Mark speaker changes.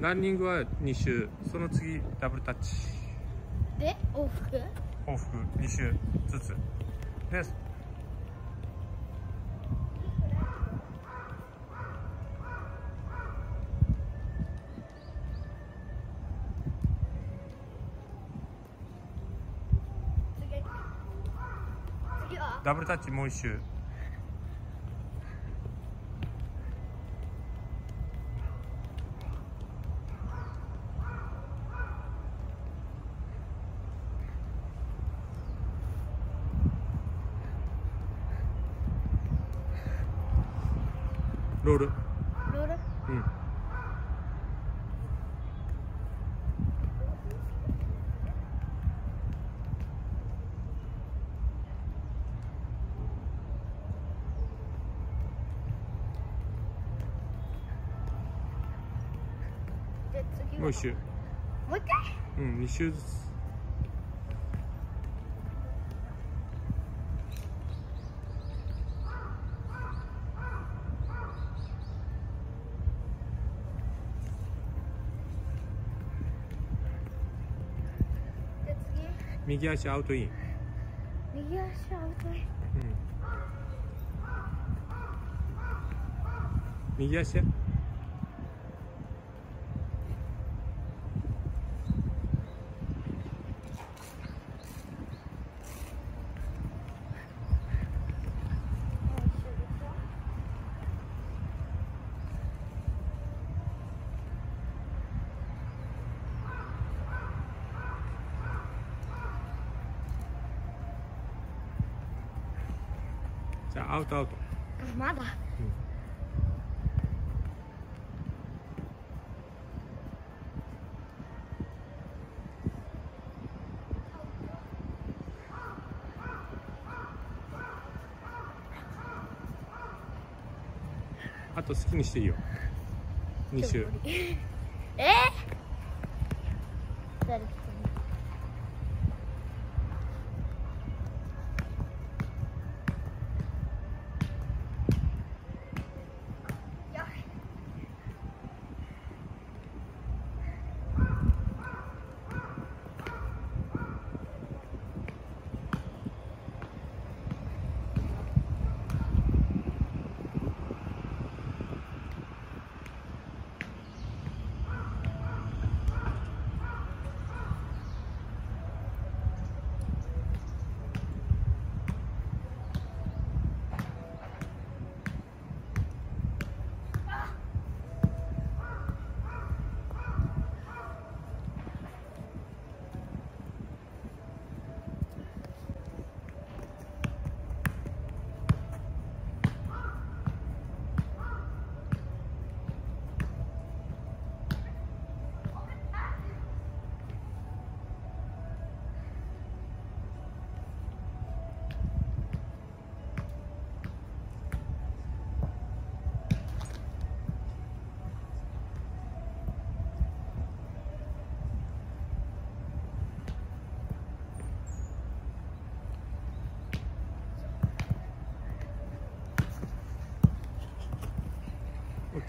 Speaker 1: ランニングは2周その次ダブルタッチ。
Speaker 2: で往復？
Speaker 1: 往復2周ずつです。ダブルタッチもう1周ロール
Speaker 2: ロール
Speaker 1: うん
Speaker 2: で次は
Speaker 1: もう1周
Speaker 2: もう一回
Speaker 1: うん2周ずつ
Speaker 2: で次
Speaker 1: 右足アウトイン、
Speaker 2: 右足アウトイン。
Speaker 1: うん、右足じゃあアウトアウト。
Speaker 2: あまだ？
Speaker 1: あと好きにしていいよ。2周。
Speaker 2: えー、誰来たのよし
Speaker 1: オ